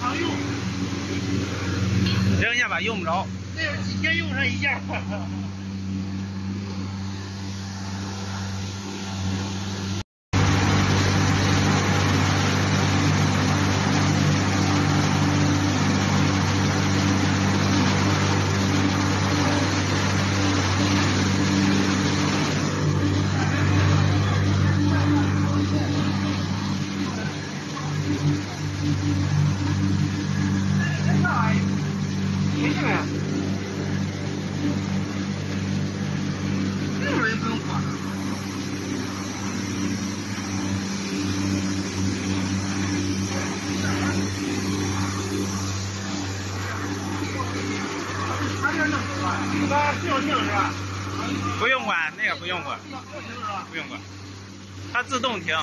常用扔下吧用不着。这几天用上一件他这弄是吧？一般自动停是吧？不用管，那个不用管，不用管，它自动停。